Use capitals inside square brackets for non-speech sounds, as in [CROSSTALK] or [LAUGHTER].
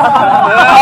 Yeah. [LAUGHS]